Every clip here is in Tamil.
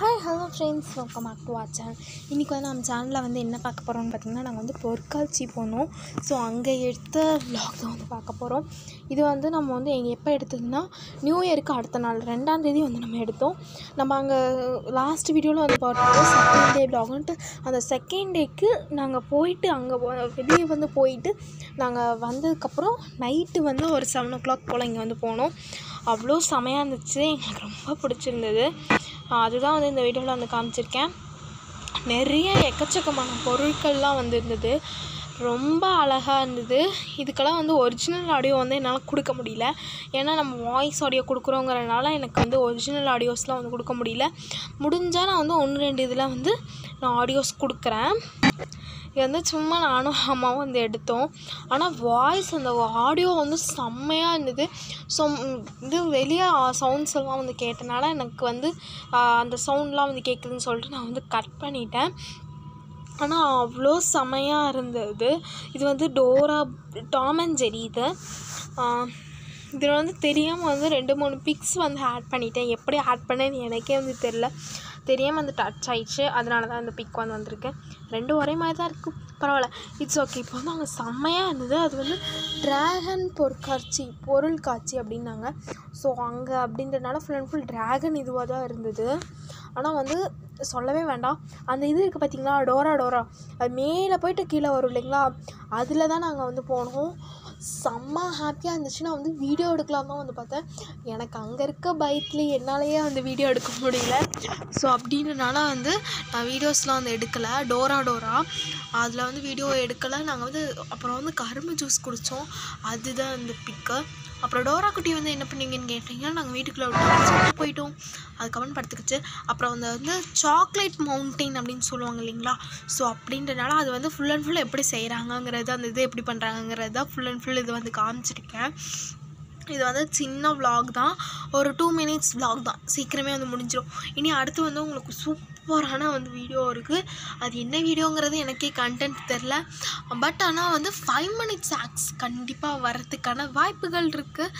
Hi hello friends welcome back to watch channel இன்றைக்கி வந்து நம்ம சேனலில் வந்து என்ன பார்க்க போகிறோம்னு பார்த்திங்கன்னா நாங்கள் வந்து பொற்காட்சி போனோம். ஸோ அங்கே எடுத்த vlog தான் வந்து பார்க்க போகிறோம் இது வந்து நம்ம வந்து எங்கே எப்போ எடுத்ததுன்னா நியூ இயருக்கு அடுத்த நாள் ரெண்டாம் தேதி வந்து நம்ம எடுத்தோம். நம்ம அங்கே லாஸ்ட் வீடியோவில் வந்து பார்த்தோம் செகண்ட் டே vlogன்ட்டு அந்த செகண்ட் டேக்கு நாங்கள் போயிட்டு அங்கே வெளியே வந்து போயிட்டு நாங்கள் வந்ததுக்கப்புறம் நைட்டு வந்து ஒரு செவன் ஓ கிளாக் போல் இங்கே வந்து போனோம். அவ்வளோ செமையாக இருந்துச்சு. எங்களுக்கு ரொம்ப பிடிச்சிருந்தது. அதுதான் வந்து இந்த வீடியோவில் வந்து காமிச்சிருக்கேன். நிறைய எக்கச்சக்கமான பொருட்கள்லாம் வந்து இருந்தது ரொம்ப அழகாக இருந்தது. இதுக்கெல்லாம் வந்து ஒரிஜினல் ஆடியோ வந்து என்னால் கொடுக்க முடியல. ஏன்னா நம்ம வாய்ஸ் ஆடியோ கொடுக்குறோங்கிறனால எனக்கு வந்து ஒரிஜினல் ஆடியோஸ்லாம் வந்து கொடுக்க முடியல. முடிஞ்சால் நான் வந்து ஒன்று ரெண்டு இதில் வந்து நான் ஆடியோஸ் கொடுக்குறேன். இது வந்து சும்மா நானும் அம்மாவும் வந்து எடுத்தோம். ஆனால் வாய்ஸ் அந்த ஆடியோ வந்து செம்மையாக இருந்தது. ஸோ இது வெளியே சவுண்ட்ஸ் எல்லாம் வந்து கேட்டனால எனக்கு வந்து அந்த சவுண்ட்லாம் வந்து கேட்குதுன்னு சொல்லிட்டு நான் வந்து கட் பண்ணிட்டேன். ஆனால் அவ்வளோ செமையாக இருந்தது. இது வந்து டோரா டாம் அண்ட் ஜெரி இது. இதில் வந்து தெரியாமல் வந்து ரெண்டு மூணு பிக்ஸ் வந்து ஆட் பண்ணிட்டேன். எப்படி ஆட் பண்ணேன்னு எனக்கே வந்து தெரில தெரியாமல் வந்து டச் ஆயிடுச்சு. அதனால தான் இந்த பிக் வந்து வந்திருக்கு ரெண்டும் ஒரே மாதிரி தான் இருக்குது பரவாயில்ல. இட்ஸ் ஓகே இப்போ வந்து அங்கே செம்மையாக இருந்தது. அது வந்து ட்ராகன் பொற்காட்சி பொருள் காட்சி அப்படின்னாங்க. ஸோ அங்கே அப்படின்றனால ஃபுல் அண்ட் ஃபுல் ட்ராகன் இதுவாக தான் இருந்தது. ஆனால் வந்து சொல்லவே வேண்டாம். அந்த இது இருக்குது பார்த்தீங்களா டோரா டோரா அது மேலே போயிட்டு கீழே வரும் இல்லைங்களா? அதில் தான் நாங்கள் வந்து போனோம். செம்ம ஹாப்பியாக இருந்துச்சு. நான் வந்து வீடியோ எடுக்கலாம் தான் வந்து பார்த்தேன். எனக்கு அங்கே இருக்க பைக்லேயே என்னாலேயே வந்து வீடியோ எடுக்க முடியல. ஸோ அப்படின்றனால வந்து நான் வீடியோஸ்லாம் வந்து எடுக்கலை. Dora Dora. அதில் வந்து வீடியோ எடுக்கலை. நாங்கள் வந்து அப்புறம் வந்து கரும்பு ஜூஸ் குடித்தோம் அதுதான் அந்த பிக்கு அப்புறம் டோரா குட்டி வந்து என்ன பண்ணீங்கன்னு கேட்டிங்கன்னா நாங்கள் வீட்டுக்குள்ளே விட்டு போயிட்டோம். அது கமெண்ட் படுத்துக்கிச்சு. அப்புறம் அந்த வந்து சாக்லேட் மவுண்டெயின் அப்படின்னு சொல்லுவாங்க இல்லைங்களா? ஸோ அப்படின்றனால அது வந்து ஃபுல் அண்ட் ஃபுல் எப்படி செய்கிறாங்கங்கிறது அந்த இது எப்படி பண்ணுறாங்கங்கிறது தான் ஃபுல் அண்ட் ஃபுல் இது வந்து காமிச்சிருக்கேன். இது வந்து சின்ன vlog தான். ஒரு டூ மினிட்ஸ் vlog தான். சீக்கிரமே வந்து முடிஞ்சிடும் இனி அடுத்து வந்து உங்களுக்கு சூப்பரான வந்து வீடியோ இருக்குது அது என்ன வீடியோங்கிறது எனக்கே கண்டென்ட் தெரில பட் ஆனால் வந்து ஃபைவ் மினிட்ஸ் ஆக்ஸ் கண்டிப்பாக வர்றதுக்கான வாய்ப்புகள் இருக்குது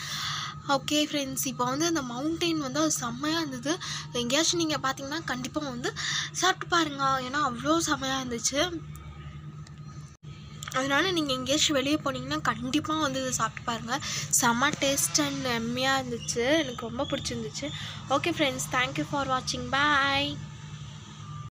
ஓகே ஃப்ரெண்ட்ஸ் இப்போ வந்து அந்த மவுண்டெயின் வந்து அது செம்மையாக இருந்தது. எங்கேயாச்சும் நீங்கள் பார்த்தீங்கன்னா கண்டிப்பாக வந்து சாப்பிட்டு பாருங்க. ஏன்னா அவ்வளோ செம்மையாக இருந்துச்சு. அதனால் நீங்கள் எங்கேயாச்சும் வெளியே போனீங்கன்னா கண்டிப்பாக வந்து இதை சாப்பிட்டு பாருங்கள் செம்ம டேஸ்ட் அண்ட் எம்மியாக இருந்துச்சு. எனக்கு ரொம்ப பிடிச்சிருந்துச்சு. ஓகே ஃப்ரெண்ட்ஸ் தேங்க்யூ ஃபார் வாட்சிங் பாய்